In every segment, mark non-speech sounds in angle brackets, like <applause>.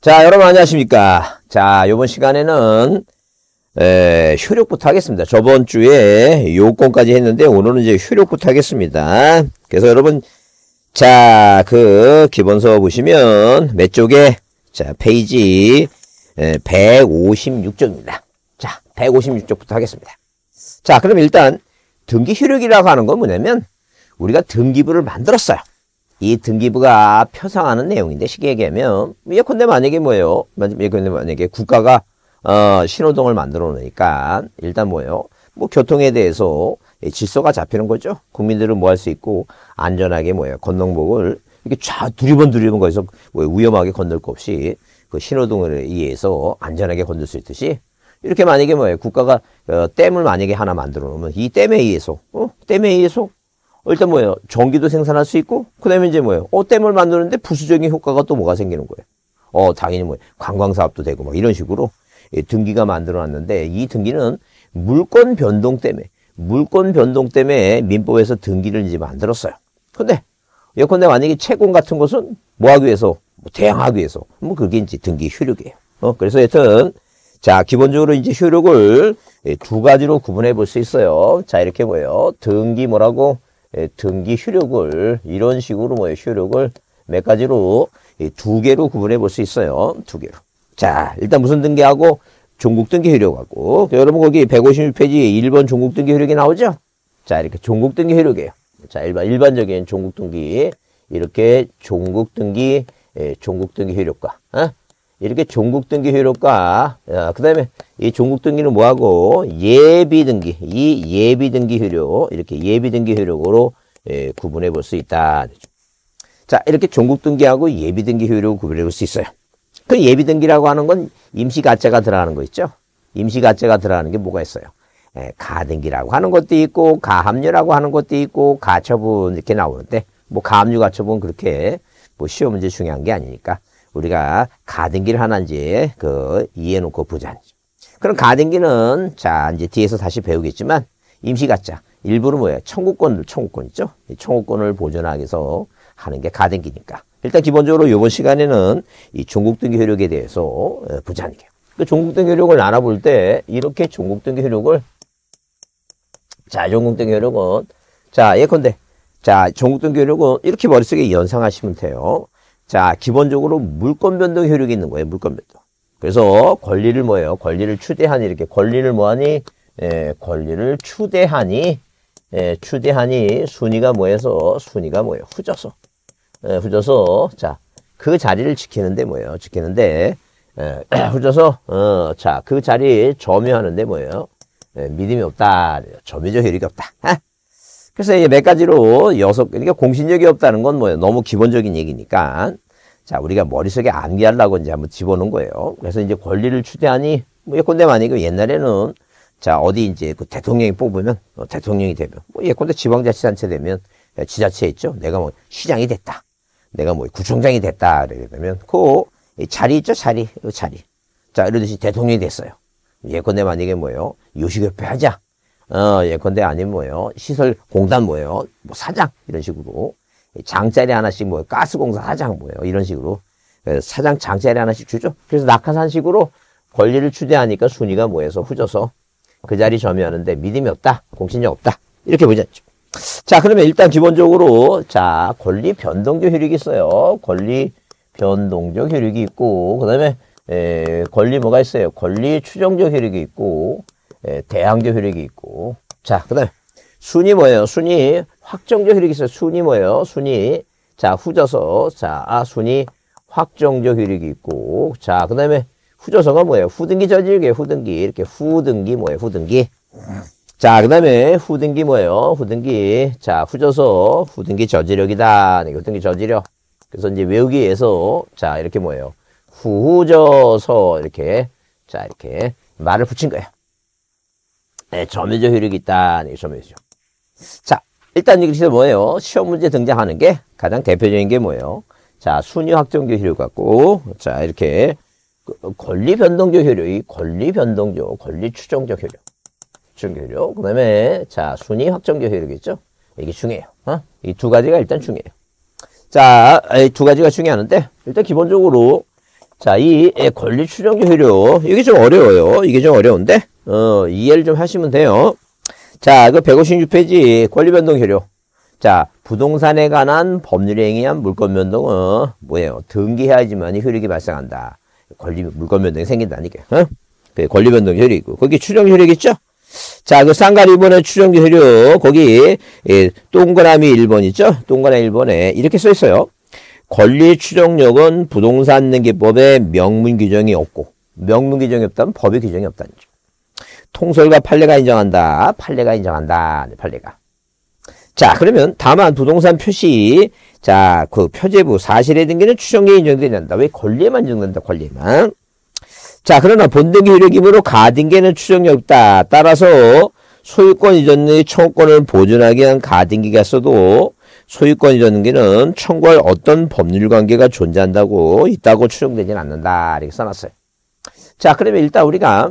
자, 여러분 안녕하십니까. 자, 요번 시간에는 에, 효력부터 하겠습니다. 저번 주에 요건까지 했는데 오늘은 이제 효력부터 하겠습니다. 그래서 여러분 자, 그 기본서 보시면 몇 쪽에 자, 페이지 에, 156쪽입니다. 자, 156쪽부터 하겠습니다. 자, 그럼 일단 등기 효력이라고 하는 건 뭐냐면 우리가 등기부를 만들었어요. 이 등기부가 표상하는 내용인데 쉽게 얘기하면 예컨대 만약에 뭐예요? 예컨대 만약에 국가가 어, 신호등을 만들어 놓으니까 일단 뭐예요? 뭐 교통에 대해서 질서가 잡히는 거죠. 국민들은 뭐 할 수 있고 안전하게 뭐예요? 건너복을 이렇게 쫙 두리번 두리번 거기서 뭐 위험하게 건널 거 없이 그 신호등을 의해서 안전하게 건널 수 있듯이 이렇게 만약에 뭐예요? 국가가 어, 댐을 만약에 하나 만들어 놓으면 이 댐에 의해서 어? 댐에 의해서 일단 뭐예요? 전기도 생산할 수 있고, 그 다음에 이제 뭐예요? 어, 댐을 만드는데 부수적인 효과가 또 뭐가 생기는 거예요? 어, 당연히 뭐, 관광 사업도 되고, 뭐, 이런 식으로 등기가 만들어 놨는데, 이 등기는 물권 변동 때문에, 물권 변동 때문에 민법에서 등기를 이제 만들었어요. 근데, 예컨대 만약에 채권 같은 것은 뭐 하기 위해서, 뭐 대항하기 위해서, 뭐, 그게 이제 등기 효력이에요. 어, 그래서 하여튼, 자, 기본적으로 이제 효력을 두 가지로 구분해 볼 수 있어요. 자, 이렇게 뭐예요? 등기 뭐라고? 예, 등기 효력을 이런 식으로 뭐예요? 효력을 몇 가지로 두 개로 구분해 볼 수 있어요. 두 개로. 자, 일단 무슨 등기하고 종국 등기 효력하고 여러분 거기 156페이지에 1번 종국 등기 효력이 나오죠? 자, 이렇게 종국 등기 효력이에요. 자, 일반 일반적인 종국 등기 이렇게 종국 등기 예, 종국 등기 효력과 어? 이렇게 종국 등기 효력과 어, 그다음에 이 종국 등기는 뭐하고 예비 등기 이 예비 등기 효력 이렇게 예비 등기 효력으로 예, 구분해 볼 수 있다. 자 이렇게 종국 등기하고 예비 등기 효력을 구분해 볼 수 있어요. 그 예비 등기라고 하는 건 임시 가짜가 들어가는 거 있죠. 임시 가짜가 들어가는 게 뭐가 있어요? 예, 가등기라고 하는 것도 있고 가압류라고 하는 것도 있고 가처분 이렇게 나오는데 뭐 가압류 가처분 그렇게 뭐 시험 문제 중요한 게 아니니까 우리가 가등기를 이제 그 이해놓고 보자. 그럼 가등기는 자 이제 뒤에서 다시 배우겠지만 임시가짜 일부러 뭐예요? 청구권 청구권 있죠? 청구권을 보존하기 위해서 하는 게 가등기니까. 일단 기본적으로 이번 시간에는 이 종국등기 효력에 대해서 어, 보자는 게요. 그 종국등기 효력을 알아볼 때 이렇게 종국등기 효력을 자 종국등기 효력은 자 예컨대 자 종국등기 효력은 이렇게 머릿속에 연상하시면 돼요. 자, 기본적으로 물권 변동 효력이 있는 거예요. 물권 변동. 그래서 권리를 뭐예요? 권리를 추대하니 이렇게 권리를 뭐하니? 예, 권리를 추대하니 예, 추대하니 순위가 뭐해서 순위가 뭐예요? 후져서. 예, 후져서 자, 그 자리를 지키는데 뭐예요? 지키는데 예, <clears throat> 후져서 어, 자, 그 자리 점유하는데 뭐예요? 예, 믿음이 없다. 점유적 효력이 없다. 아? 그래서 이게 몇 가지로 여섯, 그러니까 공신력이 없다는 건 뭐예요? 너무 기본적인 얘기니까. 자, 우리가 머릿속에 암기하려고 이제 한번 집어넣은 거예요. 그래서 이제 권리를 추대하니, 뭐 예컨대 만약에 옛날에는 자, 어디 이제 그 대통령이 뽑으면, 어, 대통령이 되면, 뭐 예컨대 지방자치단체 되면, 지자체 있죠? 내가 뭐 시장이 됐다. 내가 뭐 구청장이 됐다. 이렇게 되면, 그 자리 있죠? 자리. 그 자리. 자, 이러듯이 대통령이 됐어요. 예컨대 만약에 뭐예요? 요식협회 하자. 어, 예컨대 아니면 뭐예요? 시설 공단 뭐예요? 뭐 사장 이런 식으로 장짜리 하나씩 뭐예요? 가스공사 사장 뭐예요? 이런 식으로 사장 장짜리 하나씩 주죠. 그래서 낙하산식으로 권리를 추대하니까 순위가 뭐해서 후져서 그 자리 점유하는데 믿음이 없다, 공신력 없다 이렇게 보셨죠. 자, 그러면 일단 기본적으로 자 권리 변동적 효력이 있어요. 권리 변동적 효력이 있고 그다음에 에, 권리 뭐가 있어요? 권리 추정적 효력이 있고 예, 대항적 효력이 있고 자 그 다음에 순위 뭐예요? 순위 확정적 효력이 있어요. 순위 뭐예요? 순위 자 후져서 자 아, 순위 확정적 효력이 있고 자 그 다음에 후져서가 뭐예요? 후등기 저질기 후등기 이렇게 후등기 뭐예요? 후등기 자 그 다음에 후등기 뭐예요? 후등기 자 후져서 후등기 저지력이다. 네, 후등기 저지력 그래서 이제 외우기 위해서 자 이렇게 뭐예요? 후져서 이렇게 자 이렇게 말을 붙인 거예요. 네, 점유적 효력이 있다. 네, 점유적. 자, 일단 여기서 뭐예요? 시험 문제 등장하는 게 가장 대표적인 게 뭐예요? 자, 순위 확정적 효력 같고, 자, 이렇게 그 권리 변동적 효력이 권리 변동적, 권리 추정적 효력. 추정적 효력. 그 다음에, 자, 순위 확정적 효력이 있죠? 이게 중요해요. 어? 이 두 가지가 일단 중요해요. 자, 이 두 가지가 중요하는데, 일단 기본적으로 자, 이 권리 추정적 효력 이게 좀 어려워요. 이게 좀 어려운데 어, 이해를 좀 하시면 돼요. 자, 그 156페이지 권리 변동 효력. 자, 부동산에 관한 법률에 의한 물권 변동은 뭐예요? 등기해야지만 효력이 발생한다. 권리 물권 변동이 생긴다니까. 어? 그 권리 변동 효력이고 거기 추정 효력 있죠? 자, 그 쌍가리 1번의 추정 효력 거기 예, 동그라미 1번 있죠? 동그라미 1번에 이렇게 써 있어요. 권리 추정력은 부동산 등기법에 명문 규정이 없고 명문 규정이 없다면 법의 규정이 없다는 점. 통솔과 판례가 인정한다. 판례가 인정한다. 네, 판례가. 자, 그러면 다만 부동산 표시 자, 그 표제부 사실의 등기는 추정에 않는다. 왜 권리에만 인정된다. 권리에만. 자, 그러나 본등기 효력이므로 가등기는 추정이 없다. 따라서 소유권 이전의 청구권을 보존하기 위한 가등기가 써도 소유권 이전기는 청구할 어떤 법률 관계가 존재한다고 있다고 추정되지는 않는다. 이렇게 써놨어요. 자, 그러면 일단 우리가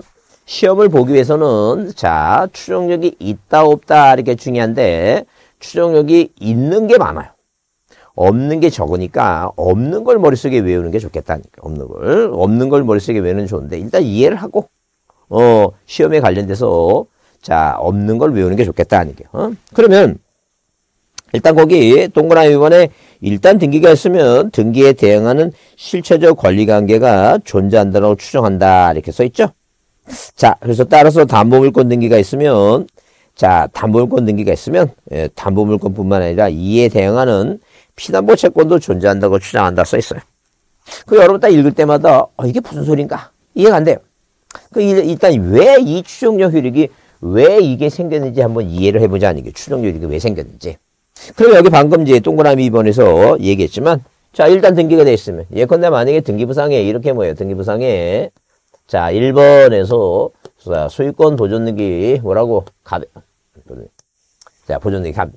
시험을 보기 위해서는 자, 추정력이 있다 없다 이렇게 중요한데 추정력이 있는 게 많아요. 없는 게 적으니까 없는 걸 머릿속에 외우는 게 좋겠다니까. 없는 걸. 없는 걸 머릿속에 외우는 좋은데 일단 이해를 하고 어, 시험에 관련돼서 자, 없는 걸 외우는 게 좋겠다니까. 어? 그러면 일단 거기 동그라미 번에 일단 등기가 있으면 등기에 대응하는 실체적 권리관계가 존재한다고 추정한다 이렇게 써 있죠. 자 그래서 따라서 담보물권 등기가 있으면 자 담보물권 등기가 있으면 예, 담보물권뿐만 아니라 이에 대응하는 피담보 채권도 존재한다고 추정한다 써 있어요. 그 여러분 딱 읽을 때마다 어, 이게 무슨 소린가 이해가 안 돼요. 그 일단 왜 이 추정력 효력이 왜 이게 생겼는지 한번 이해를 해보자는 게 추정력 효력이 왜 생겼는지. 그럼 여기 방금 이제 동그라미 2번에서 얘기했지만 자 일단 등기가 돼 있으면 예컨대 만약에 등기부상에 이렇게 뭐예요 등기부상에 자 1번에서 소유권 보존 등기 뭐라고? 가 자 보존 등기 갑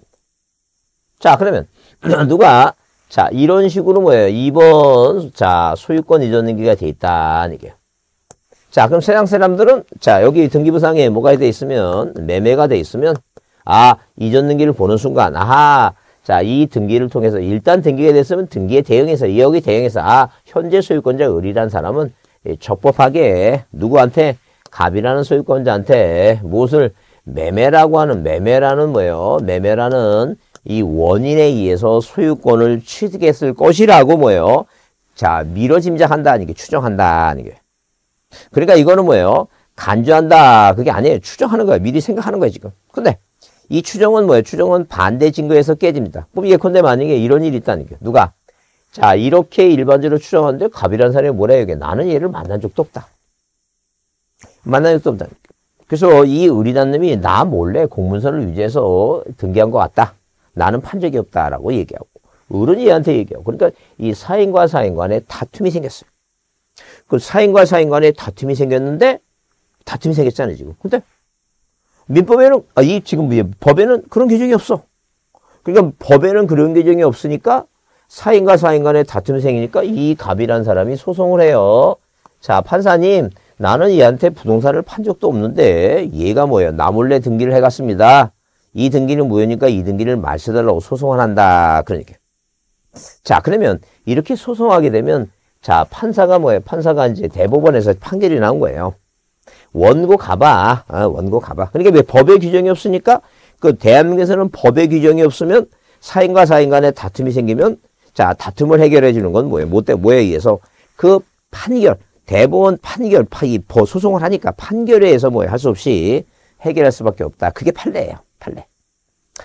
자 그러면 <clears throat> 누가 자 이런 식으로 뭐예요? 2번 자 소유권 이전 등기가 돼 있다는 얘기예요. 자 그럼 세상 사람들은 자 여기 등기부상에 뭐가 돼 있으면 매매가 돼 있으면 아, 이전 등기를 보는 순간, 아하, 자, 이 등기를 통해서 일단 등기가 됐으면 등기에 대응해서, 여기 대응해서, 아, 현재 소유권자 을이란 사람은 적법하게 누구한테 갑이라는 소유권자한테 무엇을 매매라고 하는 매매라는 뭐예요? 매매라는 이 원인에 의해서 소유권을 취득했을 것이라고 뭐예요? 자, 미뤄 짐작한다, 이게 추정한다, 이게. 그러니까 이거는 뭐예요? 간주한다, 그게 아니에요. 추정하는 거야. 미리 생각하는 거야, 지금. 근데 이 추정은 뭐예요? 추정은 반대 증거에서 깨집니다. 그럼 예컨대 만약에 이런 일이 있다는 게 누가 자 이렇게 일반적으로 추정하는데 갑이라는 사람이 뭐라 해요? 나는 얘를 만난 적도 없다. 만난 적도 없다. 그래서 이 의리단 놈이 나 몰래 공문서를 유지해서 등기한 것 같다. 나는 판 적이 없다라고 얘기하고 어른이 얘한테 얘기하고 그러니까 이 사인과 사인 간에 다툼이 생겼어요. 그 사인과 사인 간에 다툼이 생겼는데 다툼이 생겼잖아요 지금. 근데 민법에는 아, 이 지금 법에는 그런 규정이 없어. 그러니까 법에는 그런 규정이 없으니까 사인과 사인 간의 다툼이 생기니까 이 갑이라는 사람이 소송을 해요. 자 판사님 나는 얘한테 부동산을 판 적도 없는데 얘가 뭐예요? 나 몰래 등기를 해갔습니다. 이 등기는 무효니까 이 등기를 말세달라고 소송을 한다. 그러니까. 자 그러면 이렇게 소송하게 되면 자 판사가 뭐예요? 판사가 이제 대법원에서 판결이 나온 거예요. 원고 가봐. 아, 원고 가봐. 그러니까 왜 법의 규정이 없으니까 그 대한민국에서는 법의 규정이 없으면 사인과 사인 간에 다툼이 생기면 자 다툼을 해결해 주는 건 뭐예요? 뭐, 뭐에 의해서 그 판결 대법원 판결 이 소송을 하니까 판결에 의해서 뭐예요? 할수 없이 해결할 수밖에 없다. 그게 판례예요. 판례.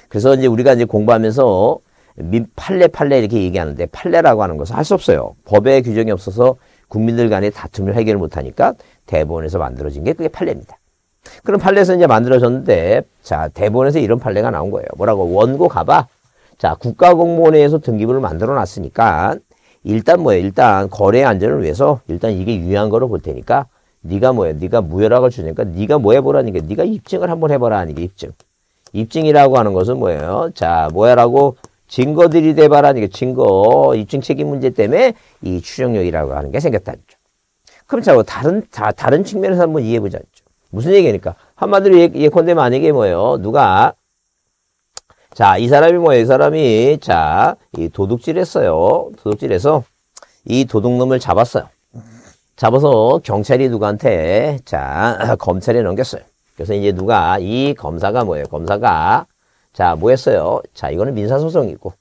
그래서 이제 우리가 이제 공부하면서 민 판례 판례 이렇게 얘기하는데 판례라고 하는 것은 할 수 없어요. 법의 규정이 없어서 국민들 간의 다툼을 해결 못 하니까 대본에서 만들어진 게 그게 판례입니다. 그럼 판례에서 이제 만들어졌는데 자 대본에서 이런 판례가 나온 거예요. 뭐라고 원고 가봐. 자 국가공무원회에서 등기부를 만들어 놨으니까 일단 뭐예요? 일단 거래 안전을 위해서 일단 이게 유효한 거로 볼 테니까 네가 뭐야? 네가 무효락을 주니까 네가 뭐 해보라니까 네가 입증을 한번 해보라 하니까 입증. 입증이라고 하는 것은 뭐예요? 자 뭐야라고 증거들이 대발하니까 증거 입증 책임 문제 때문에 이 추정력이라고 하는 게 생겼다는 죠 그럼 자, 다른, 다, 다른 측면에서 한번 이해해보자. 무슨 얘기니까? 한마디로 예, 예컨대 만약에 뭐예요? 누가, 자, 이 사람이 뭐예요? 이 사람이, 자, 이 도둑질 했어요. 도둑질 해서 이 도둑놈을 잡았어요. 잡아서 경찰이 누구한테 자 <clears throat> 검찰에 넘겼어요. 그래서 이제 누가 이 검사가 뭐예요? 검사가 자 뭐 했어요? 자 이거는 민사 소송이고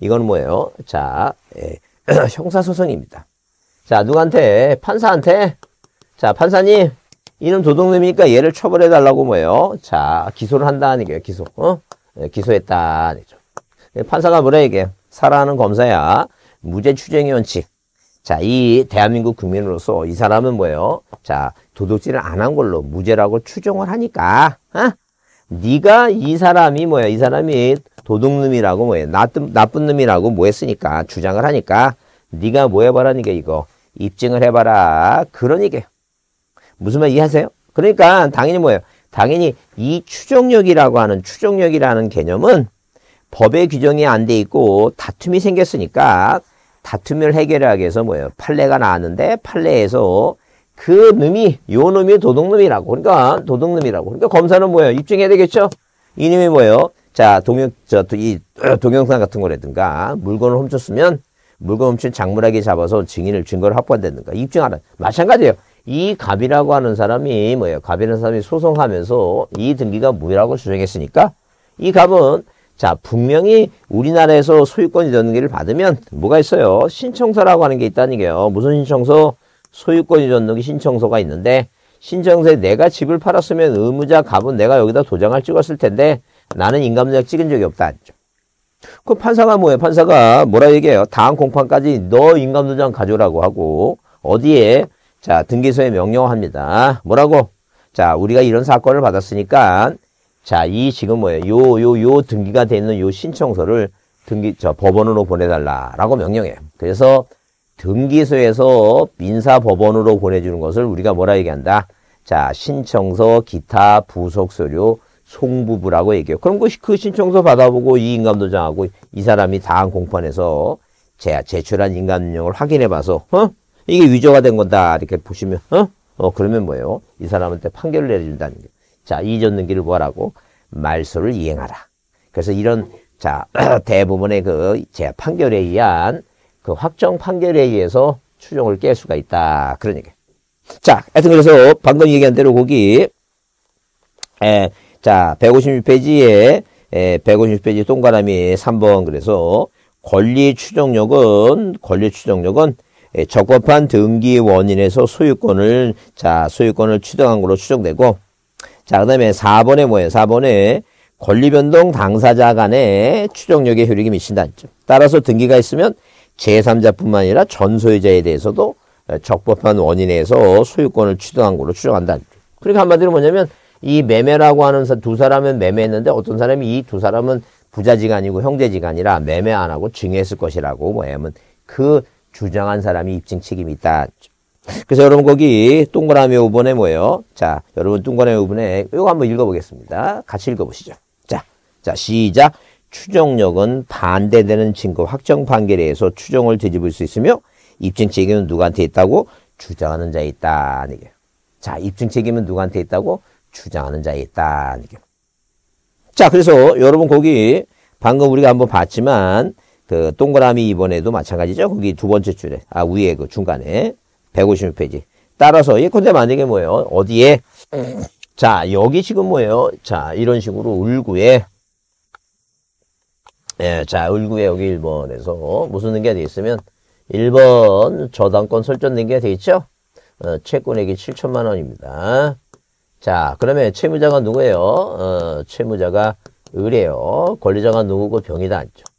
이거는 뭐예요? 자 예, <clears throat> 형사 소송입니다. 자 누구한테 판사한테 자 판사님 이놈 도둑놈이니까 얘를 처벌해 달라고 뭐예요? 자 기소를 한다는 얘기예요. 기소 어 예, 기소했다 죠 예, 판사가 뭐라 얘기해요? 살아하는 검사야 무죄 추정의 원칙 자, 이 대한민국 국민으로서 이 사람은 뭐예요? 자, 도둑질을 안 한 걸로 무죄라고 추정을 하니까, 어? 네가 이 사람이 뭐야? 이 사람이 도둑놈이라고 뭐야? 나쁜 나쁜 놈이라고 뭐 했으니까 주장을 하니까 네가 뭐 해봐라니까 이거 입증을 해봐라. 그러니까 무슨 말 이해하세요? 그러니까 당연히 뭐예요? 당연히 이 추정력이라고 하는 추정력이라는 개념은 법의 규정이 안 돼 있고 다툼이 생겼으니까 다툼을 해결하기 위해서 뭐예요? 판례가 나왔는데 판례에서 그 놈이 요 놈이 도둑놈이라고 그러니까 도둑놈이라고 그러니까 검사는 뭐예요? 입증해야 되겠죠? 이 놈이 뭐예요? 자 동영 저이 동영상 같은 거라든가 물건을 훔쳤으면 물건 훔친 장물하게 잡아서 증인을 증거를 확보한다든가 입증하라 마찬가지예요. 이 갑이라고 하는 사람이 뭐예요? 갑이라는 사람이 소송하면서 이 등기가 무효라고 주장했으니까 이 갑은 자, 분명히 우리나라에서 소유권 이전등기를 받으면 뭐가 있어요? 신청서라고 하는 게 있다는 게요. 무슨 신청서? 소유권 이전등기 신청서가 있는데 신청서에 내가 집을 팔았으면 의무자 값은 내가 여기다 도장을 찍었을 텐데 나는 인감도장 찍은 적이 없다. 그 판사가 뭐예요? 판사가 뭐라 얘기해요? 다음 공판까지 너 인감도장 가져오라고 하고 어디에 자 등기소에 명령합니다. 뭐라고? 자 우리가 이런 사건을 받았으니까 자, 이 지금 뭐예요? 요, 요, 요 등기가 돼 있는 요 신청서를 등기, 저 법원으로 보내달라라고 명령해요. 그래서 등기소에서 민사법원으로 보내주는 것을 우리가 뭐라 얘기한다? 자, 신청서, 기타, 부속서류, 송부부라고 얘기해요. 그럼 그, 그 신청서 받아보고 이 인감도장하고 이 사람이 다한 공판에서 제, 제출한 인감능력을 확인해봐서, 어? 이게 위조가 된 건다. 이렇게 보시면, 어? 어, 그러면 뭐예요? 이 사람한테 판결을 내려준다는 게. 자, 이전 등기를 뭐라고? 말소를 이행하라. 그래서 이런, 자, <clears throat> 대부분의 그, 제 판결에 의한 그 확정 판결에 의해서 추정을 깰 수가 있다. 그런 얘기. 자, 하여튼 그래서 방금 얘기한 대로 거기, 에, 자, 156페이지에, 에, 156페이지 동그라미 3번 그래서 권리 추정력은, 권리 추정력은 적법한 등기 원인에서 소유권을, 자, 소유권을 추정한 걸로 추정되고, 자, 그 다음에 4번에 뭐예요? 4번에 권리 변동 당사자 간의 추정력에 효력이 미친다. 따라서 등기가 있으면 제3자뿐만 아니라 전 소유자에 대해서도 적법한 원인에서 소유권을 추정한 걸로 추정한다. 그러니까 한마디로 뭐냐면 이 매매라고 하는 두 사람은 매매했는데 어떤 사람이 이 두 사람은 부자지간이고 형제지간이라 매매 안 하고 증여했을 것이라고 뭐냐면 그 주장한 사람이 입증 책임이 있다. 그래서 여러분 거기 동그라미 5번에 뭐예요? 자, 여러분 동그라미 5번에 이거 한번 읽어보겠습니다. 같이 읽어보시죠. 자, 자 시작. 추정력은 반대되는 증거 확정 판결에 의해서 추정을 뒤집을 수 있으며 입증 책임은 누구한테 있다고? 주장하는 자에 있다. 이게. 자, 입증 책임은 누구한테 있다고? 주장하는 자에 있다. 이게. 자, 그래서 여러분 거기 방금 우리가 한번 봤지만 그 동그라미 이번에도 마찬가지죠. 거기 두 번째 줄에 아 위에 그 중간에 156페이지. 따라서 예컨대 만약에 뭐예요? 어디에? 자, 여기 지금 뭐예요? 자, 이런 식으로 을구에 예, 자, 을구에 여기 1번에서 무슨 등기가 돼 있으면 1번 저당권 설정 등기가 돼 있죠? 어, 채권액이 7천만 원입니다. 자, 그러면 채무자가 누구예요? 어, 채무자가 을이에요. 권리자가 누구고 병이다. 앉죠.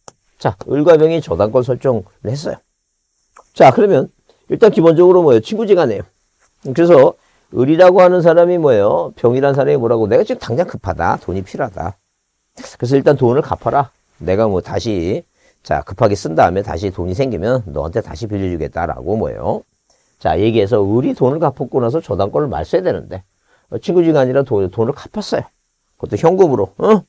자, 을과 병이 저당권 설정을 했어요. 자, 그러면 일단 기본적으로 뭐예요? 친구지간해요. 그래서 을이라고 하는 사람이 뭐예요? 병이라는 사람이 뭐라고? 내가 지금 당장 급하다. 돈이 필요하다. 그래서 일단 돈을 갚아라. 내가 뭐 다시 자 급하게 쓴 다음에 다시 돈이 생기면 너한테 다시 빌려주겠다라고 뭐예요? 자 얘기해서 을이 돈을 갚았고 나서 저당권을 말써야 되는데 어, 친구지간이라 돈, 돈을 갚았어요. 그것도 현금으로. 어?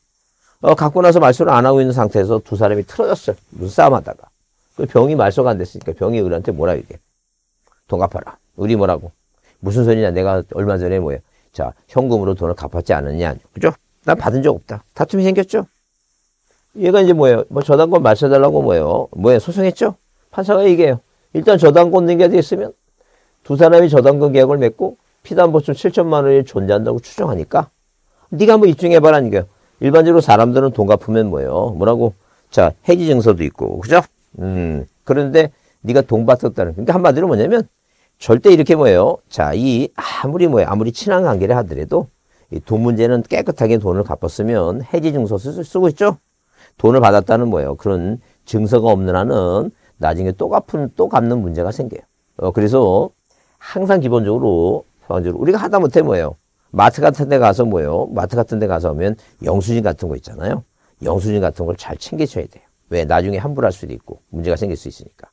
어, 갖고 나서 말소를 안 하고 있는 상태에서 두 사람이 틀어졌어요. 무슨 싸움하다가. 그 병이 말소가 안 됐으니까 병이 을한테 뭐라 얘기해. 돈 갚아라. 우리 뭐라고? 무슨 소리냐? 내가 얼마 전에 뭐야? 자, 현금으로 돈을 갚았지 않았냐? 그죠? 난 받은 적 없다. 다툼이 생겼죠? 얘가 이제 뭐예요? 뭐 저당권 말소해달라고 뭐예요? 뭐예요? 소송했죠? 판사가 얘기해요. 일단 저당권 등기가 돼 있으면 두 사람이 저당권 계약을 맺고 피담보증 7천만 원이 존재한다고 추정하니까 네가 한번 입증해봐라 이게 일반적으로 사람들은 돈 갚으면 뭐예요? 뭐라고? 자 해지 증서도 있고 그죠? 음 그런데 네가 돈 받았다는 그러니까 한마디로 뭐냐면 절대 이렇게 뭐예요? 자 이 아무리 뭐예요? 아무리 친한 관계를 하더라도 이 돈 문제는 깨끗하게 돈을 갚았으면 해지 증서 쓰고 있죠? 돈을 받았다는 뭐예요? 그런 증서가 없는 한은 나중에 또 갚은 또 갚는 문제가 생겨요. 어, 그래서 항상 기본적으로 우리가 하다못해 뭐예요? 마트 같은 데 가서 뭐예요? 마트 같은 데 가서 하면 영수증 같은 거 있잖아요. 영수증 같은 걸 잘 챙겨줘야 돼요. 왜? 나중에 환불할 수도 있고 문제가 생길 수 있으니까.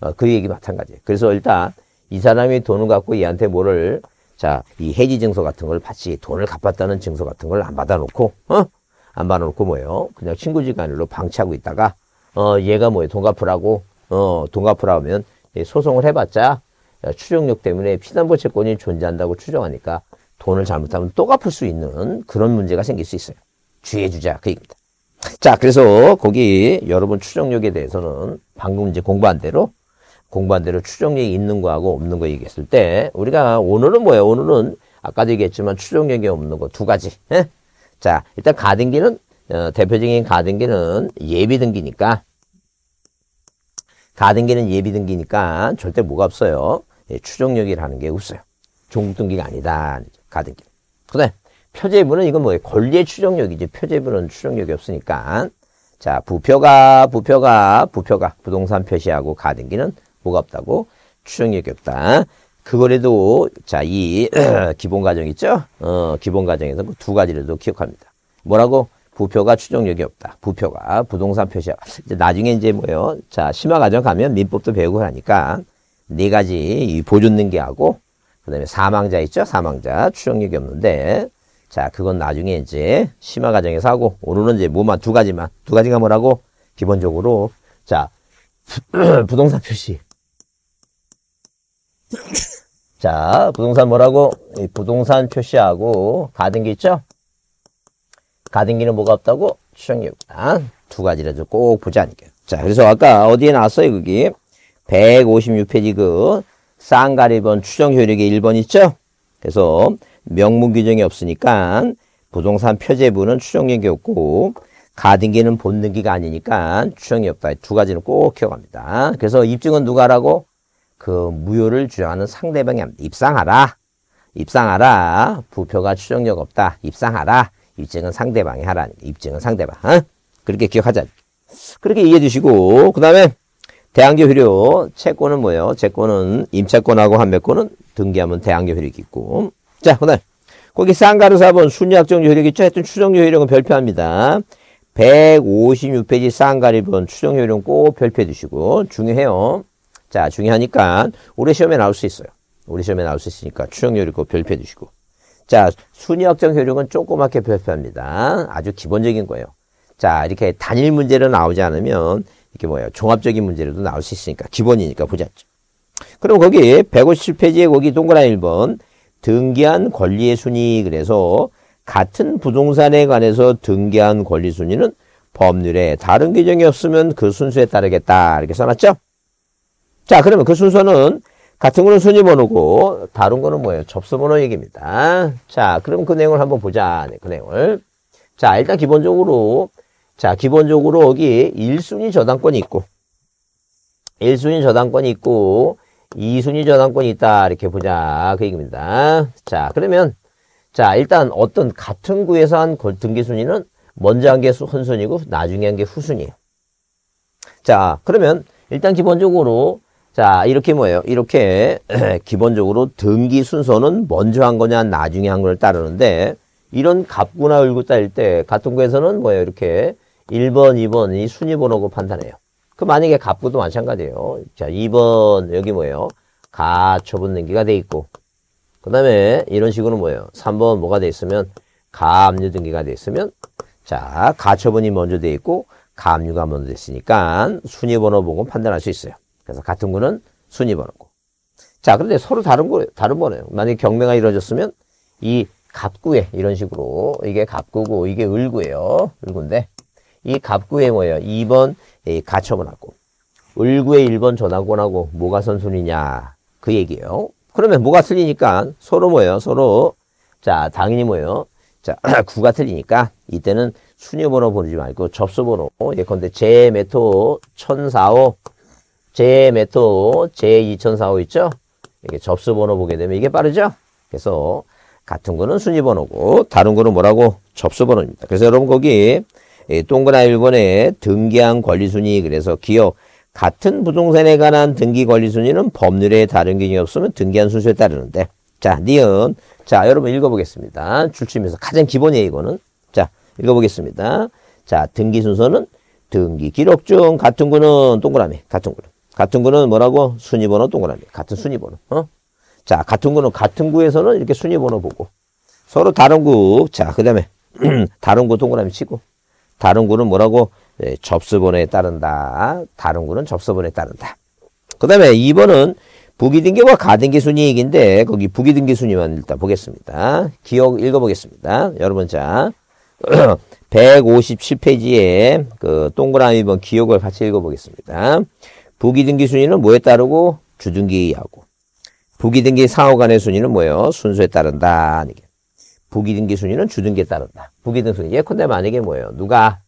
어, 그 얘기 마찬가지예요. 그래서 일단 이 사람이 돈을 갖고 얘한테 뭐를 자, 이 해지 증서 같은 걸 받지 돈을 갚았다는 증서 같은 걸 안 받아놓고 어? 안 받아놓고 뭐예요? 그냥 친구지간으로 방치하고 있다가 어 얘가 뭐예요? 돈 갚으라고 어 돈 갚으라 하면 소송을 해봤자 추정력 때문에 피담보 채권이 존재한다고 추정하니까 돈을 잘못하면 또 갚을 수 있는 그런 문제가 생길 수 있어요. 주의해주자 그 얘기입니다. <laughs> 자 그래서 거기 여러분 추정력에 대해서는 방금 이제 공부한 대로 공부한 대로 추정력이 있는 거하고 없는 거 얘기했을 때 우리가 오늘은 뭐예요? 오늘은 아까도 얘기했지만 추정력이 없는 거 두 가지. 예? 자 일단 가등기는 어, 대표적인 가등기는 예비 등기니까 가등기는 예비 등기니까 절대 뭐가 없어요. 예, 추정력이라는 게 없어요. 종국 등기가 아니다. 가등기. 그 다음 표제부는 이건 뭐예요? 권리의 추정력이지. 표제부는 추정력이 없으니까. 자, 부표가 부표가 부표가 부동산 표시하고 가등기는 뭐가 없다고? 추정력이 없다. 그거라도 자, 이 <clears throat> 기본 과정 있죠? 어, 기본 과정에서 그두 가지를도 기억합니다. 뭐라고? 부표가 추정력이 없다. 부표가 부동산 표시야. 이제 나중에 이제 뭐요? 자, 심화 과정 가면 민법도 배우고 하니까 네 가지 보존 능계하고 그 다음에 사망자 있죠? 사망자 추정력이 없는데 자, 그건 나중에 이제 심화 과정에서 하고 오늘은 이제 뭐만 두 가지만 두 가지가 뭐라고? 기본적으로 자, <clears throat> 부동산 표시. 자, 부동산 뭐라고? 부동산 표시하고 가등기 있죠? 가등기는 뭐가 없다고? 추정력 없다. 두 가지라도 꼭 보지 않을게요. 자, 그래서 아까 어디에 나왔어요, 거기? 156페이지 그 쌍가리번 추정 효력의 1번 있죠? 그래서 명문 규정이 없으니까 부동산 표제부는 추정력이 없고 가등기는 본등기가 아니니까 추정이 없다. 두 가지는 꼭 기억합니다. 그래서 입증은 누가 하라고? 그 무효를 주장하는 상대방이 합니다. 입상하라. 입상하라. 부표가 추정력 없다. 입상하라. 입증은 상대방이 하라는 입증은 상대방. 어? 그렇게 기억하자. 그렇게 이해해 주시고 그 다음에 대항교 효력 채권은 뭐예요? 채권은 임차권하고 한매권은 등기하면 대항교 효력이 있고 자 그다음 거기 쌍가루 4번 순위학정 효력 있죠? 하여튼 추정 효력은 별표합니다. 156페이지 쌍가리 번 추정 효력은 꼭 별표해 주시고 중요해요. 자 중요하니까 올해 시험에 나올 수 있어요. 올해 시험에 나올 수 있으니까 추정 효력 꼭 별표해 주시고 자, 순위학정 효력은 조그맣게 표현합니다. 아주 기본적인 거예요. 자, 이렇게 단일 문제로 나오지 않으면 이게 뭐예요? 종합적인 문제로도 나올 수 있으니까 기본이니까 보자. 그럼 거기 157페이지에 거기 동그라미 1번 등기한 권리의 순위 그래서 같은 부동산에 관해서 등기한 권리 순위는 법률에 다른 규정이 없으면 그 순수에 따르겠다 이렇게 써놨죠? 자 그러면 그 순서는 같은 거는 순위번호고 다른 거는 뭐예요? 접수번호 얘기입니다. 자, 그럼 그 내용을 한번 보자. 네, 그 내용을. 자, 일단 기본적으로 자, 기본적으로 여기 1순위 저당권이 있고 1순위 저당권이 있고 2순위 저당권이 있다. 이렇게 보자. 그 얘기입니다. 자, 그러면 자, 일단 어떤 같은 구에서 한 등기 순위는 먼저 한 게 헌순위고 나중에 한 게 후순위예요. 자, 그러면 일단 기본적으로 자, 이렇게 뭐예요? 이렇게 <clears throat> 기본적으로 등기 순서는 먼저 한 거냐, 나중에 한 걸 따르는데 이런 갑구나 을구 따일 때 같은 거에서는 뭐예요? 이렇게 1번, 2번 이 순위 번호고 판단해요. 그 만약에 갑구도 마찬가지예요. 자, 2번 여기 뭐예요? 가처분 등기가 돼 있고 그 다음에 이런 식으로 뭐예요? 3번 뭐가 돼 있으면 가압류 등기가 돼 있으면 자, 가처분이 먼저 돼 있고 가압류가 먼저 됐으니까 순위 번호 보고 판단할 수 있어요. 그래서 같은 구는 순위 번호고. 자, 그런데 서로 다른 거, 다른 번호예요. 만약에 경매가 이루어졌으면 이 갑구에 이런 식으로 이게 갑구고 이게 을구예요. 을구인데 이 갑구에 뭐예요? 2번 가처분하고 을구에 1번 전화권하고 뭐가 선순위냐 그 얘기예요. 그러면 뭐가 틀리니까 서로 뭐예요? 서로 자 당연히 뭐예요? 자 <clears throat> 구가 틀리니까 이때는 순위번호 보내지 말고 접수번호 예컨대 제메토 1045 제메토 제2045 있죠? 이게 접수번호 보게 되면 이게 빠르죠? 그래서 같은 거는 순위번호고 다른 거는 뭐라고? 접수번호입니다. 그래서 여러분 거기 동그라미 1번에 등기한 권리순위 그래서 기억 같은 부동산에 관한 등기 권리 순위는 법률에 다른 기준이 없으면 등기한 순서에 따르는데. 자 니은. 자 여러분 읽어보겠습니다. 출침에서 가장 기본이에요 이거는? 자 읽어보겠습니다. 자 등기 순서는 등기 기록 중 같은 구는 동그라미 같은 구는. 같은 구는 뭐라고? 순위번호 동그라미 같은 순위번호 어? 자 같은 구는 같은 구에서는 이렇게 순위번호 보고. 서로 다른 구자그 다음에 <clears throat> 다른 구 동그라미 치고 다른 구는 뭐라고 네, 접수번호에 따른다. 다른 구는 접수번호에 따른다. 그 다음에 2번은 부기등기와 가등기 순위 얘기인데 거기 부기등기 순위만 일단 보겠습니다. 기억 읽어보겠습니다. 여러분 자 <clears throat> 157페이지에 그 동그라미 번 기억을 같이 읽어보겠습니다. 부기등기 순위는 뭐에 따르고 주등기하고 부기등기 상호간의 순위는 뭐예요? 순서에 따른다. 부기등기 순위는 주등기에 따른다. 부기등기 순위 예컨대 만약에 뭐예요? 누가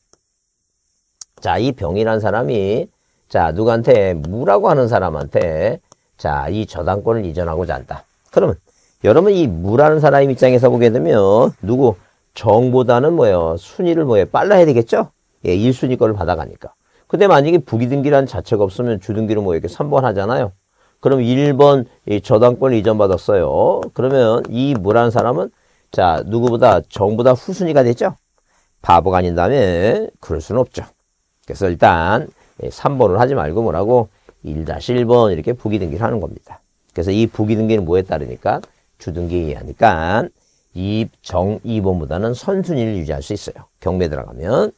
자, 이 병이란 사람이 자, 누구한테 무라고 하는 사람한테 자, 이 저당권을 이전하고자 한다. 그러면 여러분 이 무라는 사람 입장에서 보게 되면 누구 정보다는 뭐예요? 순위를 뭐예요? 빨라야 되겠죠? 예, 1순위 거를 받아가니까. 근데 만약에 부기등기란 자체가 없으면 주등기를 뭐 이렇게 3번 하잖아요. 그럼 1번 이 저당권을 이전받았어요. 그러면 이 무라는 사람은 자, 누구보다 정보다 후순위가 됐죠? 바보가 아닌다면 그럴 수는 없죠. 그래서 일단 3번을 하지 말고 뭐라고 1-1번 이렇게 부기등기를 하는 겁니다. 그래서 이 부기등기는 뭐에 따르니까 주등기에 하니까 이정 2번보다는 선순위를 유지할 수 있어요. 경매 들어가면.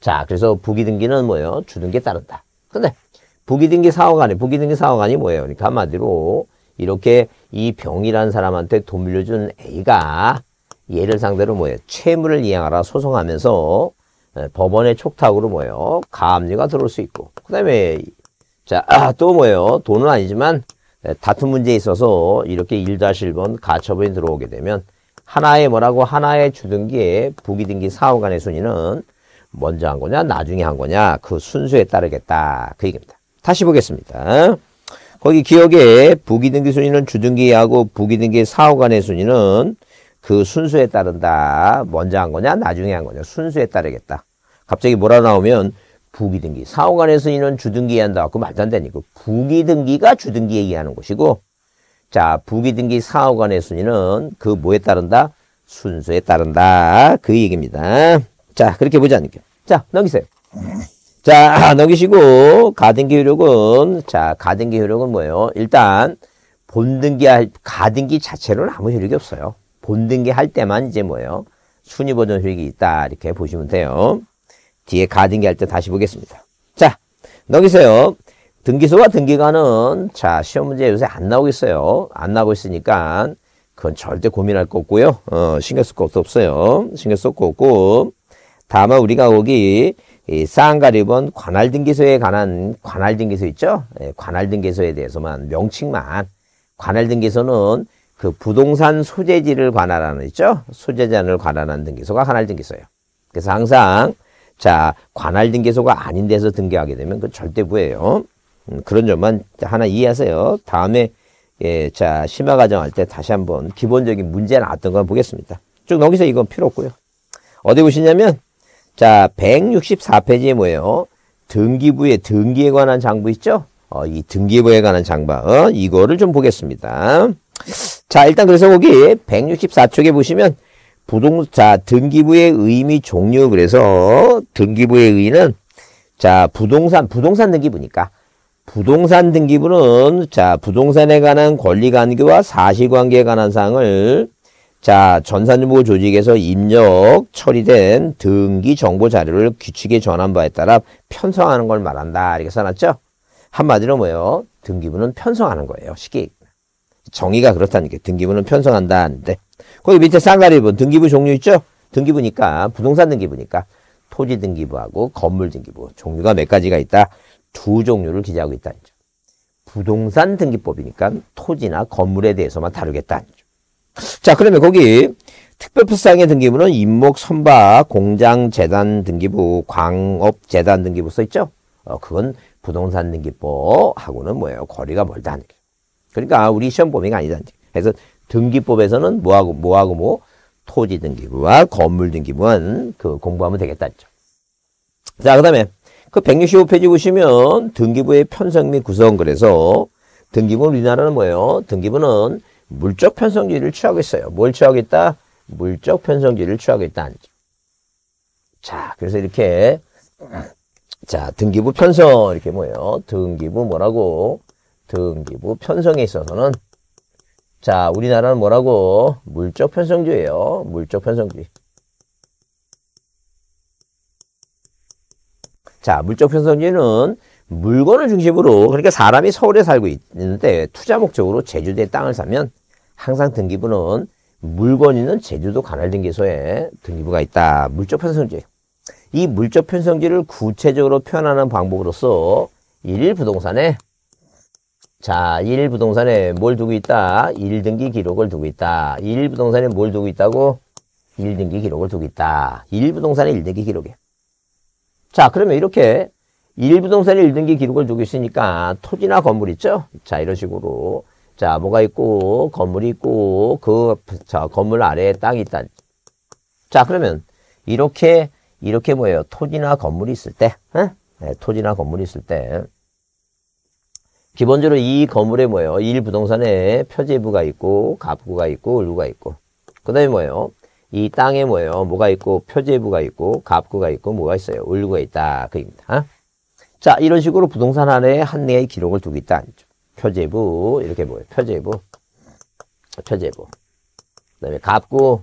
자, 그래서 부기등기는 뭐예요? 주등기에 따른다. 근데 부기등기 사업관이 부기등기 사업관이 뭐예요? 그러니까 한마디로 이렇게 이 병이라는 사람한테 돈 빌려준 A가 얘를 상대로 뭐예요? 채무를 이행하라 소송하면서 예, 법원의 촉탁으로 뭐예요? 가압류가 들어올 수 있고. 그 다음에, 자, 아, 또 뭐예요? 돈은 아니지만, 예, 다툼 문제에 있어서 이렇게 1-1번 가처분이 들어오게 되면, 하나의 뭐라고, 하나의 주등기에 부기등기 사후 간의 순위는 먼저 한 거냐, 나중에 한 거냐, 그 순서에 따르겠다. 그 얘기입니다. 다시 보겠습니다. 거기 기억에 부기등기 순위는 주등기하고 부기등기 사후 간의 순위는 그 순서에 따른다. 먼저 한 거냐, 나중에 한 거냐, 순서에 따르겠다. 갑자기 뭐라 나오면 부기 등기. 사후간에서 이는 주등기에 한다. 그 말도 안 되니까. 부기 등기가 주등기에 의하는 것이고, 자, 부기 등기 사후간의 순위는 그 뭐에 따른다? 순서에 따른다. 그 얘기입니다. 자, 그렇게 보자니까. 자, 넘기세요. 자, <laughs> 넘기시고, 가등기 효력은, 자, 가등기 효력은 뭐예요? 일단, 본등기 할, 가등기 자체로는 아무 효력이 없어요. 본등기 할 때만 이제 뭐예요? 순위 보존 효력이 있다. 이렇게 보시면 돼요. 뒤에 가등기 할 때 다시 보겠습니다. 자, 여기서요. 등기소와 등기관은 자 시험 문제 요새 안 나오고 있어요. 안 나오고 있으니까 그건 절대 고민할 거 없고요. 어, 신경 쓸 것도 없어요. 신경 쓸 거 없고 다만 우리가 거기 이 쌍가리번 관할 등기소에 관한 관할 등기소 있죠? 예, 관할 등기소에 대해서만 명칭만 관할 등기소는 그 부동산 소재지를 관할하는 있죠? 소재자를 관할하는 등기소가 관할 등기소예요. 그래서 항상 자, 관할 등기소가 아닌 데서 등기하게 되면 그 절대 부예요. 음, 그런 점만 하나 이해하세요. 다음에 예, 자, 심화 과정 할 때 다시 한번 기본적인 문제 나왔던 거 보겠습니다. 쭉 넘기서 이건 필요 없고요. 어디 보시냐면 자, 164페이지에 뭐예요? 등기부의 등기에 관한 장부 있죠? 어, 이 등기부에 관한 장부, 어, 이거를 좀 보겠습니다. 자, 일단 그래서 거기 164쪽에 보시면 부동자 등기부의 의미 종류 그래서 등기부의 의의는 자 부동산 부동산 등기부니까. 부동산 등기부는 자 부동산에 관한 권리 관계와 사실 관계에 관한 사항을 자 전산정보 조직에서 입력 처리된 등기 정보 자료를 규칙에 전한 바에 따라 편성하는 걸 말한다. 이렇게 써놨죠? 한마디로 뭐예요? 등기부는 편성하는 거예요. 쉽게 정의가 그렇다니까 등기부는 편성한다 하는데 거기 밑에 쌍가리 본 등기부 종류 있죠? 등기부니까 부동산 등기부니까 토지 등기부하고 건물 등기부 종류가 몇 가지가 있다. 두 종류를 기재하고 있다. 부동산 등기법이니까 토지나 건물에 대해서만 다루겠다. 자, 그러면 거기 특별부상의 등기부는 임목, 선박, 공장, 재단 등기부, 광업, 재단 등기부 써있죠? 어, 그건 부동산 등기법하고는 뭐예요? 거리가 멀다는 게. 그러니까 우리 시험 범위가 아니다는 게. 그래서 등기법에서는 뭐하고, 뭐하고 뭐, 토지 등기부와 건물 등기부는 그 공부하면 되겠다. 죠 자, 그 다음에 그 165페이지 보시면 등기부의 편성 및 구성 그래서 등기부 우리나라는 뭐예요? 등기부는 물적 편성지를 취하고 있어요. 뭘 취하고 있다? 물적 편성지를 취하고 있다. 자, 그래서 이렇게 자, 등기부 편성 이렇게 뭐예요? 등기부 뭐라고? 등기부 편성에 있어서는 자, 우리나라는 뭐라고? 물적 편성주예요. 물적 편성주. 자, 물적 편성주는 물건을 중심으로 그러니까 사람이 서울에 살고 있는데 투자 목적으로 제주도에 땅을 사면 항상 등기부는 물건 있는 제주도 관할등기소에 등기부가 있다. 물적 편성지. 이 물적 편성지를 구체적으로 표현하는 방법으로서 일일 부동산에 자, 일일 부동산에 뭘 두고 있다? 일등기 기록을 두고 있다. 일일 부동산에 뭘 두고 있다고? 일등기 기록을 두고 있다. 일일 부동산에 일등기 기록에. 자, 그러면 이렇게 일일 부동산에 일등기 기록을 두고 있으니까 토지나 건물 있죠? 자, 이런 식으로. 자, 뭐가 있고, 건물이 있고, 그, 자, 건물 아래에 땅이 있다. 자, 그러면 이렇게, 이렇게 뭐예요? 토지나 건물이 있을 때, 에? 네, 토지나 건물이 있을 때, 기본적으로 이 건물에 뭐예요? 일 부동산에 표제부가 있고, 갑구가 있고, 을구가 있고. 그 다음에 뭐예요? 이 땅에 뭐예요? 뭐가 있고, 표제부가 있고, 갑구가 있고, 뭐가 있어요? 을구가 있다. 그 입니다. 자, 이런 식으로 부동산 안에 한 개의 기록을 두고 있다. 표제부 이렇게 뭐예요? 표제부 표제부 그 다음에 갑구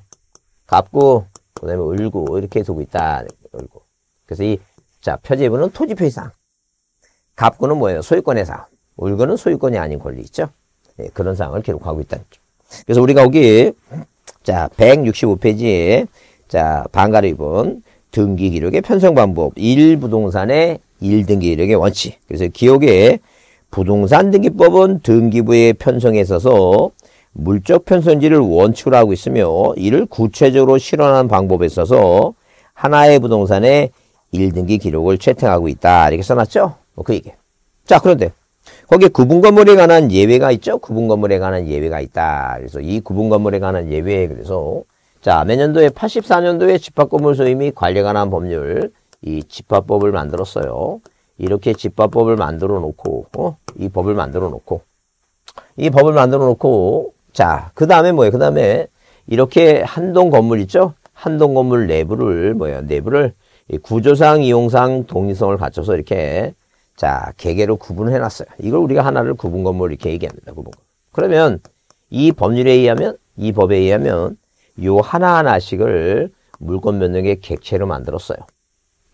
갑구 그 다음에 을구 이렇게 두고 있다 을구 그래서 이 자 표제부는 토지표시상 갑구는 뭐예요? 소유권 해상 을구는 소유권이 아닌 권리 있죠? 네, 그런 상황을 기록하고 있다는 점 그래서 우리가 여기 자 165페이지에 자 반가로 입은 등기 기록의 편성 방법 1부동산의 1등기 기록의 원칙 그래서 기억에 부동산 등기법은 등기부의 편성에 있어서 물적 편성지를 원칙으로 하고 있으며 이를 구체적으로 실현하는 방법에 있어서 하나의 부동산의 1등기 기록을 채택하고 있다. 이렇게 써놨죠? 뭐 그 얘기. 자, 그런데 거기에 구분 건물에 관한 예외가 있죠? 구분 건물에 관한 예외가 있다. 그래서 이 구분 건물에 관한 예외 그래서 자, 몇 년도에 84년도에 집합 건물 소유 및 관리에 관한 법률 이 집합법을 만들었어요. 이렇게 집합법을 만들어 놓고 어? 이 법을 만들어 놓고 이 법을 만들어 놓고 자 그 다음에 뭐예요 그 다음에 이렇게 한동 건물 있죠 한동 건물 내부를 뭐예요 내부를 구조상 이용상 독립성을 갖춰서 이렇게 자 개개로 구분해 놨어요. 이걸 우리가 하나를 구분 건물 이렇게 얘기합니다 구분 그러면 이 법률에 의하면 이 법에 의하면 요 하나하나씩을 물건 면적의 객체로 만들었어요.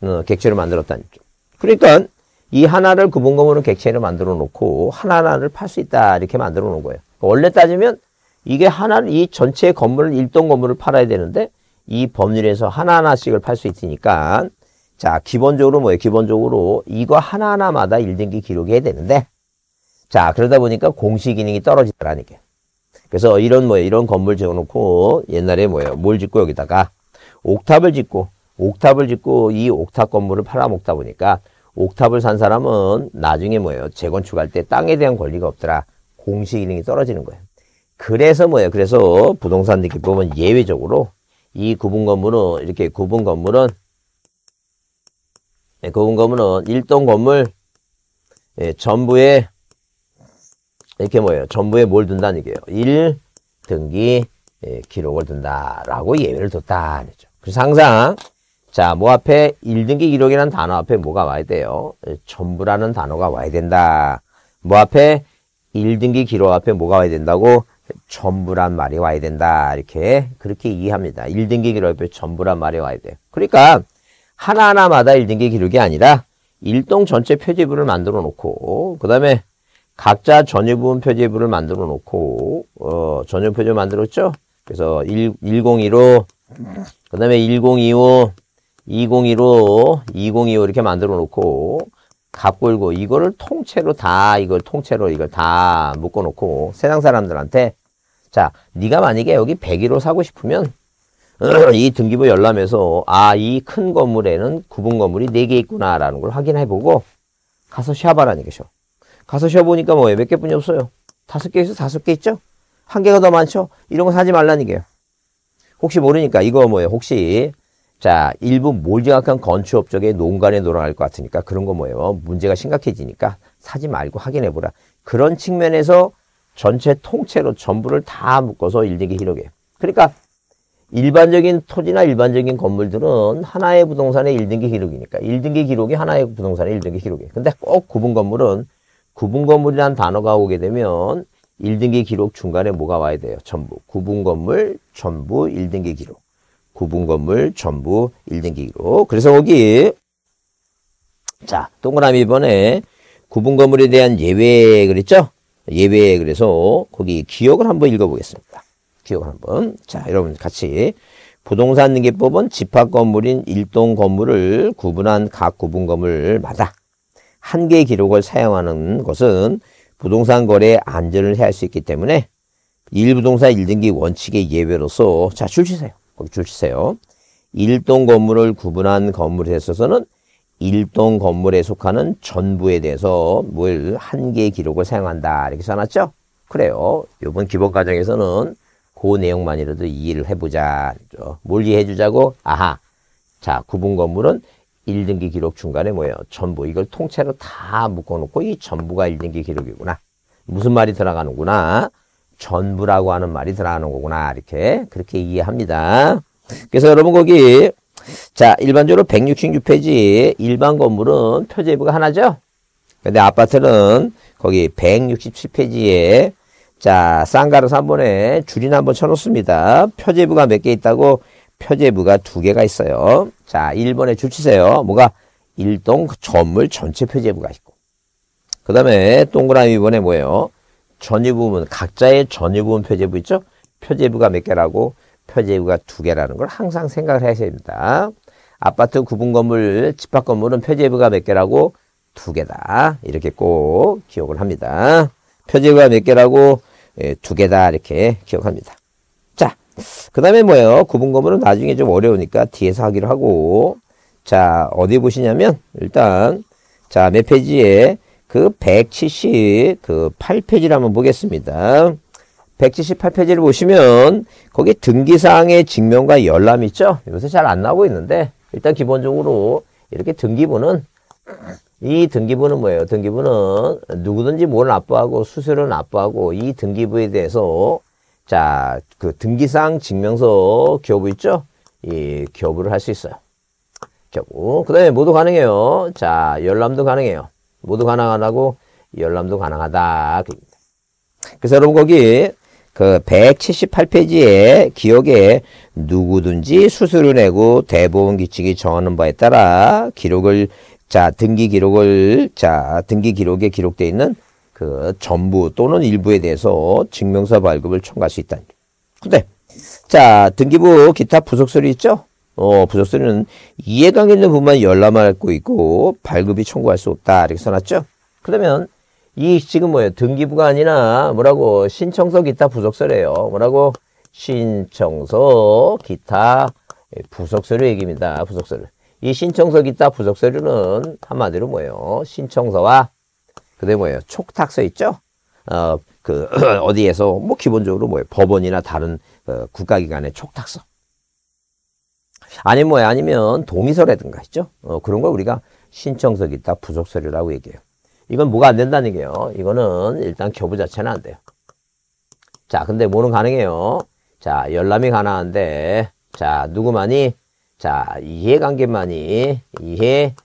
어, 객체로 만들었다는 죠 그러니까 이 하나를 구분검으로 객체를 만들어 놓고 하나하나를 팔 수 있다 이렇게 만들어 놓은 거예요. 원래 따지면 이게 하나를 이 전체 건물을 일동 건물을 팔아야 되는데 이 법률에서 하나하나씩을 팔 수 있으니까 자 기본적으로 뭐예요? 기본적으로 이거 하나하나마다 일등기 기록해야 되는데 자 그러다 보니까 공시 기능이 떨어지더라는 게 그래서 이런 뭐예요? 이런 건물 지어놓고 옛날에 뭐예요? 뭘 짓고 여기다가 옥탑을 짓고 옥탑을 짓고 이 옥탑 건물을 팔아먹다 보니까 옥탑을 산 사람은 나중에 뭐예요? 재건축할 때 땅에 대한 권리가 없더라. 공시 기능이 떨어지는 거예요. 그래서 뭐예요? 그래서 부동산 등기법은 예외적으로 이 구분 건물은 이렇게 구분 건물은 네, 구분 건물은 일동 건물 예, 전부에 이렇게 뭐예요? 전부에 뭘 둔다는 얘기예요. 1 등기 예, 기록을 둔다라고 예외를 뒀다. 그래서 항상 자, 뭐 앞에 1등기 기록이라는 단어 앞에 뭐가 와야 돼요? 전부라는 단어가 와야 된다. 뭐 앞에 1등기 기록 앞에 뭐가 와야 된다고? 전부란 말이 와야 된다. 이렇게 그렇게 이해합니다. 1등기 기록 앞에 전부란 말이 와야 돼요. 그러니까 하나하나마다 1등기 기록이 아니라 일동 전체 표지부를 만들어 놓고 그 다음에 각자 전유부분 표지부를 만들어 놓고 어, 전유 표지 만들었죠? 그래서 1, 1015, 그 다음에 1025, 2015, 2025 이렇게 만들어 놓고 갑골고 이거를 통째로 다 이걸 통째로 이걸 다 묶어 놓고 세상 사람들한테 자 네가 만약에 여기 101호 사고 싶으면 <clears throat> 이 등기부 열람에서 아 이 큰 건물에는 구분 건물이 4개 있구나라는 걸 확인해보고 가서 쉬어봐라는 것이죠. 가서 쉬어보니까 뭐예요? 몇 개뿐이 없어요. 다섯 개에서 다섯 개 있죠? 한 개가 더 많죠? 이런 거 사지 말라는 게요. 혹시 모르니까 이거 뭐예요? 혹시 자 일부 몰정확한 건축업 쪽에 농간에 돌아갈 것 같으니까 그런 거 뭐예요? 문제가 심각해지니까 사지 말고 확인해보라. 그런 측면에서 전체 통째로 전부를 다 묶어서 일등기 기록이에요. 그러니까 일반적인 토지나 일반적인 건물들은 하나의 부동산의 1등기 기록이니까 1등기 기록이 하나의 부동산의 1등기 기록이에요. 근데 꼭 구분 건물은 구분 건물이라는 단어가 오게 되면 1등기 기록 중간에 뭐가 와야 돼요? 전부. 구분 건물 전부 1등기 기록. 구분 건물 전부 1등기 기록. 그래서 거기 자, 동그라미 이번에 구분 건물에 대한 예외 그랬죠? 예외 그래서 거기 기억을 한번 읽어보겠습니다. 기억을 한번. 자, 여러분 같이 부동산 등기법은 집합 건물인 일동 건물을 구분한 각 구분 건물마다 한 개의 기록을 사용하는 것은 부동산 거래에 안전을 해야 할 수 있기 때문에 일부동산 1등기 원칙의 예외로서 자, 줄 치세요. 거기 줄 치세요. 일동 건물을 구분한 건물에 있어서는 일동 건물에 속하는 전부에 대해서 뭘 한 개의 기록을 사용한다. 이렇게 써놨죠? 그래요. 이번 기본 과정에서는 그 내용만이라도 이해를 해보자. 뭘 이해해주자고? 아하. 자, 구분 건물은 1등기 기록 중간에 뭐예요? 전부. 이걸 통째로 다 묶어놓고 이 전부가 1등기 기록이구나. 무슨 말이 들어가는구나. 전부라고 하는 말이 들어가는 거구나. 이렇게. 그렇게 이해합니다. 그래서 여러분 거기 자, 일반적으로 166페이지 일반 건물은 표제부가 하나죠? 근데 아파트는 거기 167페이지에 자, 쌍가루 3번에 줄이나 한번 쳐놓습니다. 표제부가 몇 개 있다고? 표제부가 두 개가 있어요. 자, 1번에 줄 치세요. 뭐가? 일동 전물 전체 표제부가 있고. 그 다음에 동그라미 2번에 뭐예요? 전유 부분, 각자의 전유 부분 표제부 있죠? 표제부가 몇 개라고? 표제부가 두 개라는 걸 항상 생각을 해야 됩니다. 아파트 구분 건물, 집합 건물은 표제부가 몇 개라고? 두 개다. 이렇게 꼭 기억을 합니다. 표제부가 몇 개라고? 예, 두 개다 이렇게 기억합니다. 자, 그 다음에 뭐예요? 구분 건물은 나중에 좀 어려우니까 뒤에서 하기로 하고 자, 어디 보시냐면 일단 자, 몇 페이지에 그 178페이지를 한번 보겠습니다. 178페이지를 보시면 거기 등기사항의 증명과 열람 있죠? 요새 잘 안 나오고 있는데 일단 기본적으로 이렇게 등기부는 이 등기부는 뭐예요? 등기부는 누구든지 뭘 납부하고 수수료를 납부하고 이 등기부에 대해서 자, 그 등기상 증명서 교부 있죠? 이 교부를 할 수 있어요. 교부. 그 다음에 모두 가능해요. 자, 열람도 가능해요. 모두 가능하다고 열람도 가능하다. 그래서 여러분 거기 그 178페이지에 기억에 누구든지 수수료 내고 대보험 규칙이 정하는 바에 따라 기록을 자, 등기 기록을, 자, 등기 기록에 기록되어 있는 그 전부 또는 일부에 대해서 증명서 발급을 청구할 수 있다. 근데, 자, 등기부 기타 부속서류 있죠? 어, 부속서류는 이해관계 있는 부분만 열람할 수 있고 발급이 청구할 수 없다. 이렇게 써놨죠? 그러면 이 지금 뭐예요? 등기부가 아니라 뭐라고 신청서 기타 부속서류예요. 뭐라고 신청서 기타 부속서류 얘기입니다. 부속서류. 이 신청서 기타 부속 서류는 한마디로 뭐예요? 신청서와 그다음에 뭐예요? 촉탁서 있죠? 어, 그 <clears throat> 어디에서 뭐 기본적으로 뭐예요? 법원이나 다른 어, 국가기관의 촉탁서. 아니면 뭐예요? 아니면 동의서라든가 있죠? 어, 그런 걸 우리가 신청서 기타 부속 서류라고 얘기해요. 이건 뭐가 안 된다는 얘기예요. 이거는 일단 교부 자체는 안 돼요. 자, 근데 뭐는 가능해요? 자, 열람이 가능한데, 자, 누구만이 자, 이해관계만이, 이해,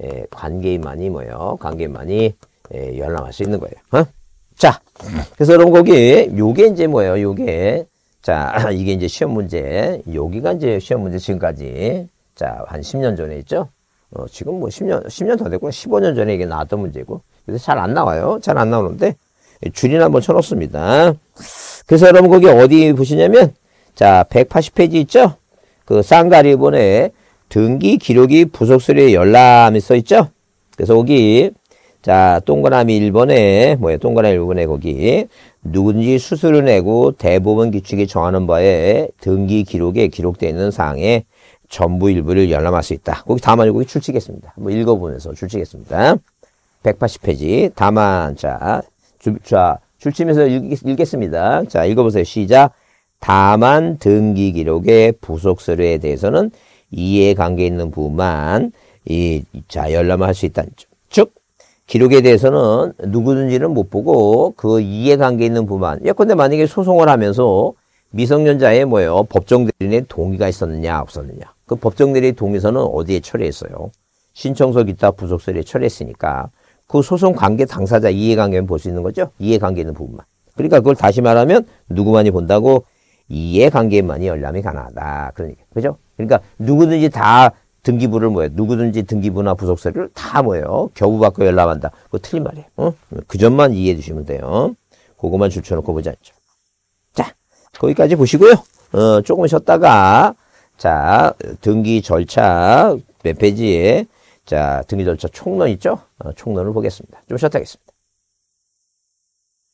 에, 관계만이 뭐예요? 관계만이 에, 열람할 수 있는 거예요. 어? 자, 그래서 여러분 거기, 요게 이제 뭐예요? 요게, 자, <clears throat> 이게 이제 시험 문제. 여기가 이제 시험 문제 지금까지. 자, 한 10년 전에 있죠? 어, 지금 뭐 10년, 10년 더 됐고, 15년 전에 이게 나왔던 문제고. 그래서 잘 안 나와요. 잘 안 나오는데, 줄이나 한번 쳐놓습니다. 그래서 여러분 거기 어디 보시냐면, 자, 180페이지 있죠? 그 쌍다리본에 등기 기록이 부속서류에 열람이 써 있죠? 그래서 거기 자 동그라미 1번에 뭐야 동그라미 1번에 거기 누군지 수수료 내고 대법원 규칙이 정하는 바에 등기 기록에 기록되어 있는 사항에 전부 일부를 열람할 수 있다. 거기 다만 거기 출치겠습니다. 한번 읽어보면서 출치겠습니다. 180페이지 다만 자, 주, 자 출치면서 읽, 겠습니다 자 읽어보세요. 시작. 다만 등기 기록의 부속 서류에 대해서는 이해관계 있는 부분만 이, 자, 열람할 수 있다는 점. 즉, 기록에 대해서는 누구든지는 못 보고 그 이해관계 있는 부분만. 예컨대 만약에 소송을 하면서 미성년자의 뭐예요? 법정 대리인의 동의가 있었느냐, 없었느냐. 그 법정 대리인 동의서는 어디에 처리했어요? 신청서 기타 부속 서류에 처리했으니까 그 소송 관계 당사자 이해관계만 볼수 있는 거죠? 이해관계 있는 부분만. 그러니까 그걸 다시 말하면 누구만이 본다고 이해관계만이 열람이 가능하다. 얘기. 그죠? 그러니까 누구든지 다 등기부를 뭐예요? 누구든지 등기부나 부속서류를 다 뭐예요? 겨부받고 열람한다. 그거 틀린 말이에요. 어? 그 점만 이해해 주시면 돼요. 그것만 줄쳐놓고 보지 않죠. 자, 거기까지 보시고요. 어, 조금 쉬었다가 자, 등기 절차 몇 페이지에 자, 등기 절차 총론 있죠? 어, 총론을 보겠습니다. 좀 쉬었다 하겠습니다.